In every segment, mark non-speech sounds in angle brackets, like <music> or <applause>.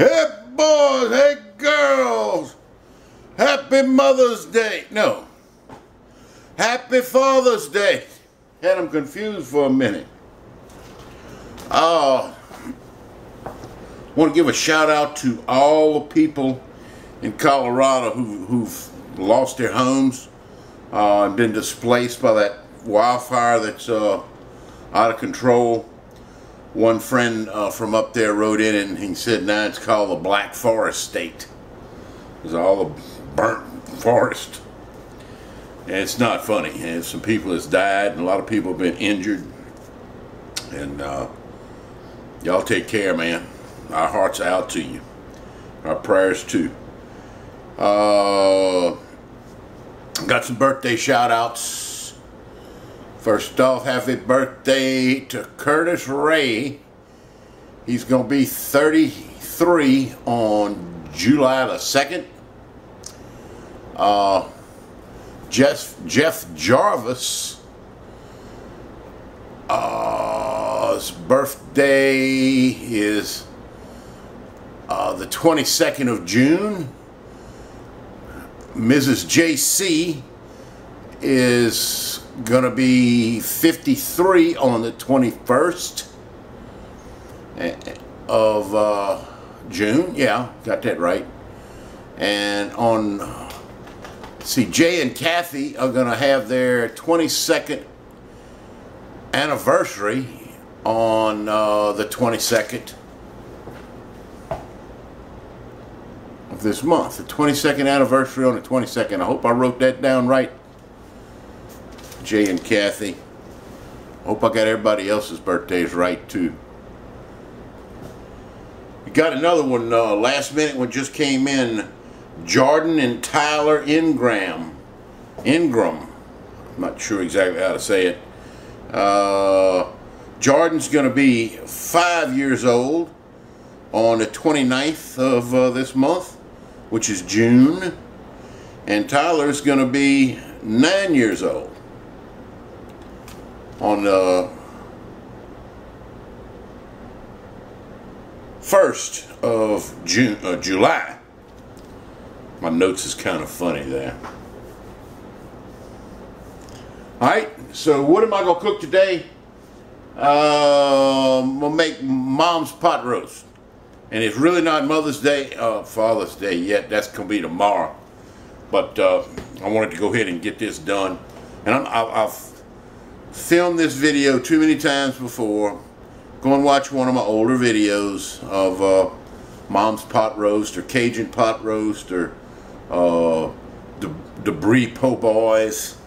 Hey boys, hey girls, happy Mother's Day. No, happy Father's Day. Had them confused for a minute. Uh, want to give a shout out to all the people in Colorado who, who've lost their homes uh, and been displaced by that wildfire that's uh, out of control. One friend uh, from up there wrote in and he said now it's called the Black Forest State. It's all the burnt forest. And it's not funny. And some people has died and a lot of people have been injured. And uh, y'all take care, man. Our hearts out to you. Our prayers too. Uh, got some birthday shout outs. First off, happy birthday to Curtis Ray. He's going to be 33 on July the 2nd. Uh, Jeff, Jeff Jarvis, uh, his birthday is uh, the 22nd of June. Mrs. JC is going to be 53 on the 21st of uh, June. Yeah, got that right. And on, see, Jay and Kathy are going to have their 22nd anniversary on uh, the 22nd of this month. The 22nd anniversary on the 22nd. I hope I wrote that down right. Jay and Kathy. Hope I got everybody else's birthdays right too. We got another one, uh, last minute one just came in. Jordan and Tyler Ingram. Ingram. I'm not sure exactly how to say it. Uh, Jordan's going to be five years old on the 29th of uh, this month, which is June. And Tyler's going to be nine years old on the 1st of June, uh, July. My notes is kind of funny there. Alright, so what am I going to cook today? Uh, I'm to make mom's pot roast. And it's really not Mother's Day, uh, Father's Day yet. That's to be tomorrow. But uh, I wanted to go ahead and get this done. And I'm, I, I've filmed this video too many times before. Go and watch one of my older videos of uh, mom's pot roast or Cajun pot roast or uh, De debris po' boys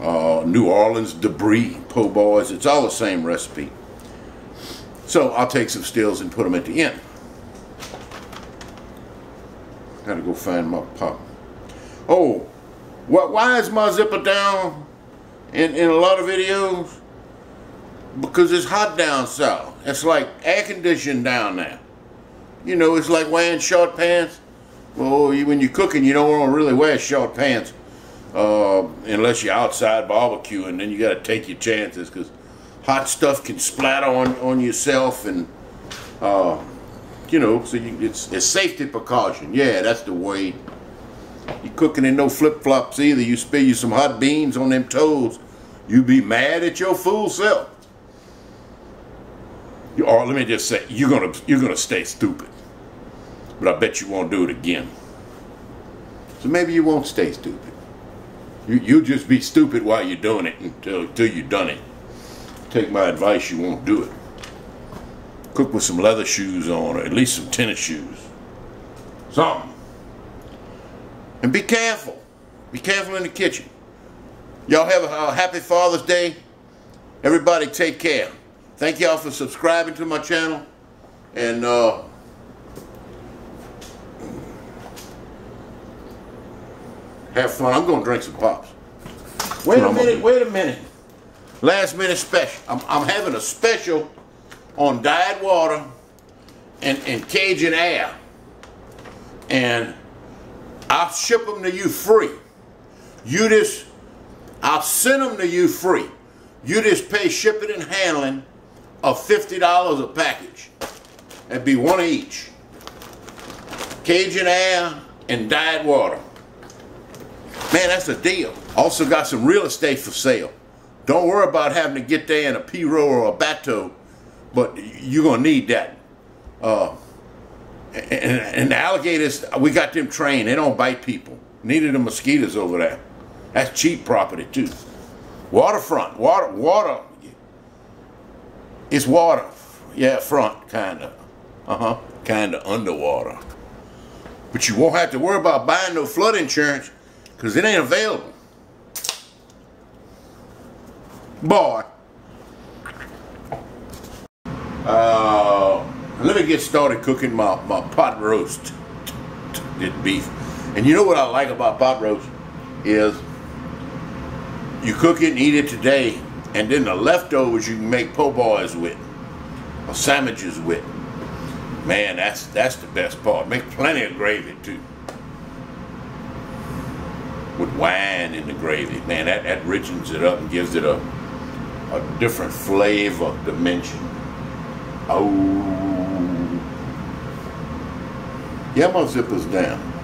uh, New Orleans debris po' boys. It's all the same recipe. So I'll take some stills and put them at the end. Gotta go find my pop. Oh, what? Why is my zipper down in, in a lot of videos? Because it's hot down south. It's like air conditioned down there. You know, it's like wearing short pants. Well, when you're cooking, you don't want to really wear short pants uh, unless you're outside barbecuing, and then you got to take your chances because hot stuff can splatter on, on yourself and, uh, you know, so you, it's, it's safety precaution. Yeah, that's the way. You cooking in no flip-flops either. You spill you some hot beans on them toes, you be mad at your fool self. You, or let me just say, you're gonna you're gonna stay stupid. But I bet you won't do it again. So maybe you won't stay stupid. You, you'll just be stupid while you're doing it until, until you've done it. Take my advice, you won't do it. Cook with some leather shoes on, or at least some tennis shoes. Something. And be careful. Be careful in the kitchen. Y'all have a, happy Father's Day. Everybody take care. Thank y'all for subscribing to my channel. And uh, have fun. I'm going to drink some pops. Wait a minute, wait a minute. Last minute special. I'm, I'm having a special on dyed water and, and Cajun air. And I'll ship them to you free. You just, I'll send them to you free. You just pay shipping and handling of $50 a package. That'd be one of each. Cajun air, and diet water. Man, that's a deal. Also got some real estate for sale. Don't worry about having to get there in a pirogue or a bateau, but you're gonna need that. Uh, and, and the alligators, we got them trained. They don't bite people. Neither the mosquitoes over there. That's cheap property too. Waterfront, water, water. It's water. Yeah, front, kinda. Uh-huh, kinda underwater. But you won't have to worry about buying no flood insurance because it ain't available. Boy. Uh, let me get started cooking my, my pot roast beef. And you know what I like about pot roast is you cook it and eat it today, and then the leftovers you can make po' boys with, or sandwiches with. Man, that's that's the best part. Make plenty of gravy too. With wine in the gravy. Man, that, that richens it up and gives it a a different flavor dimension. Oh. Yeah, my zipper's down.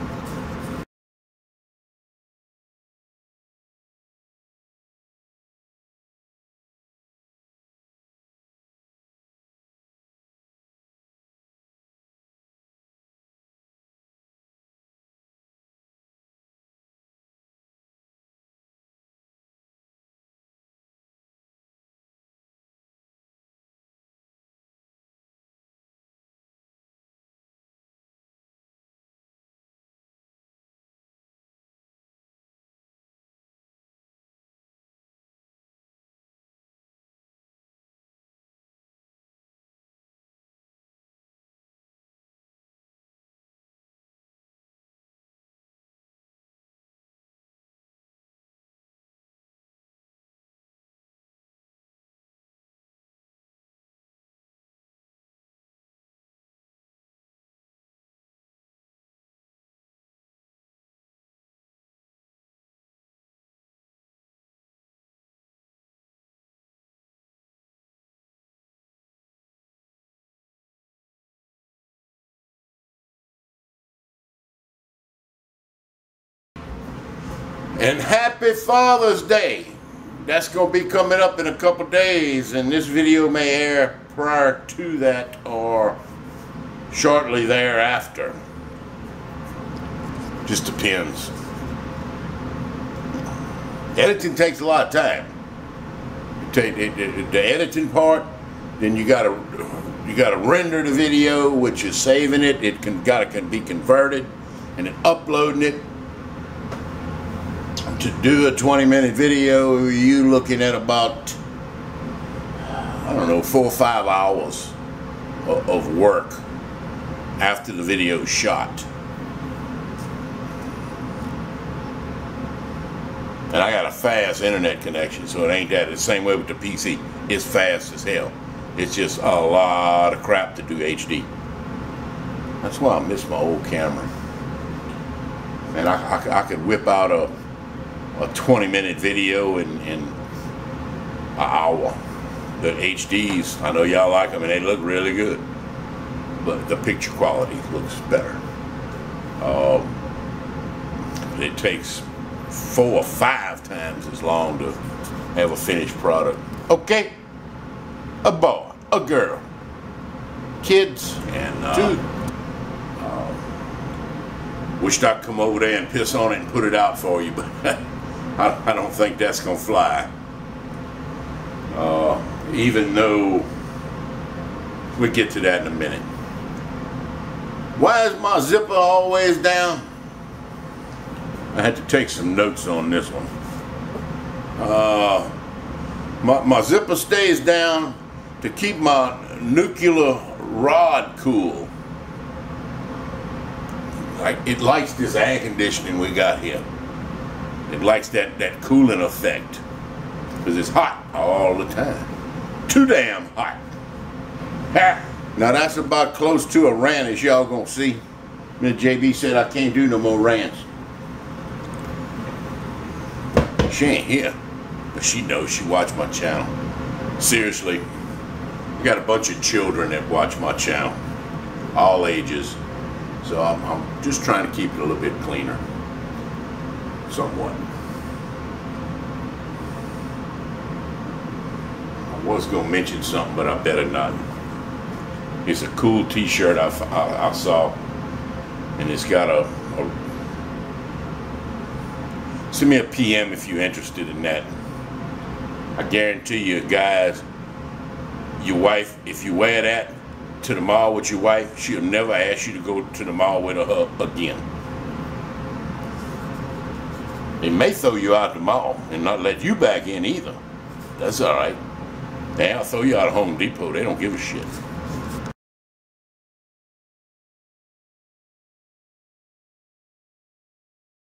And happy Father's Day. That's going to be coming up in a couple days, and this video may air prior to that or shortly thereafter. Just depends. Editing takes a lot of time. The editing part, then you got to you got to render the video, which is saving it. It can got to can be converted, and then uploading it to do a 20 minute video, you looking at about, I don't know, four or five hours of work after the video shot. And I got a fast internet connection, so it ain't that. the same way with the PC. It's fast as hell. It's just a lot of crap to do HD. That's why I miss my old camera. And I, I, I could whip out a a 20 minute video in, in an hour. The HDs, I know y'all like them and they look really good, but the picture quality looks better. Um, it takes four or five times as long to have a finished product. Okay? A boy, a girl, kids, and uh, two. Um, wished I'd come over there and piss on it and put it out for you, but <laughs> I, I don't think that's going to fly. Uh, even though we get to that in a minute. Why is my zipper always down? I had to take some notes on this one. Uh, my, my zipper stays down to keep my nuclear rod cool. Like it likes this air conditioning we got here. It likes that, that cooling effect. Because it's hot all the time. Too damn hot. Ha! Now that's about close to a rant as y'all gonna see. Miss JB said I can't do no more rants. She ain't here. But she knows she watched my channel. Seriously. I got a bunch of children that watch my channel. All ages. So I'm, I'm just trying to keep it a little bit cleaner. Somewhat. I was going to mention something, but I better not. It's a cool t-shirt I, I, I saw. And it's got a, a send me a PM if you're interested in that. I guarantee you, guys, your wife, if you wear that to the mall with your wife, she'll never ask you to go to the mall with her again. They may throw you out mall and not let you back in either. That's all right. They'll throw you out of Home Depot. They don't give a shit.